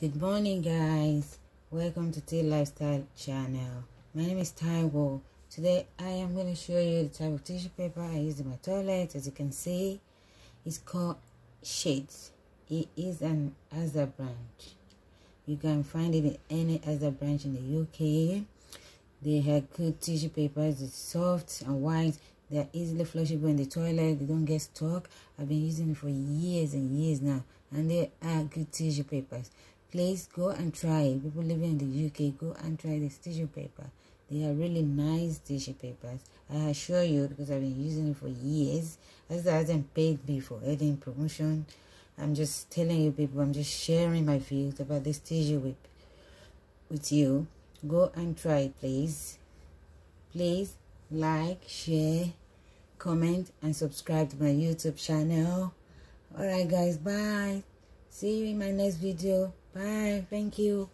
Good morning, guys. Welcome to Tee Lifestyle channel. My name is Taiwo. Today, I am going to show you the type of tissue paper I use in my toilet. As you can see, it's called Shades. It is an Asda branch. You can find it in any Asda branch in the UK. They have good tissue papers. It's soft and white. They're easily flushable in the toilet. They don't get stuck. I've been using it for years and years now. And they are good tissue papers. Please go and try it. People living in the UK, go and try this tissue paper. They are really nice tissue papers. I assure you, because I've been using it for years. Asda hasn't paid me for any promotion. I'm just telling you people, I'm just sharing my views about this tissue whip with you. Go and try it, please. Please like, share, comment, and subscribe to my YouTube channel. Alright guys, bye. See you in my next video. Bye. Thank you.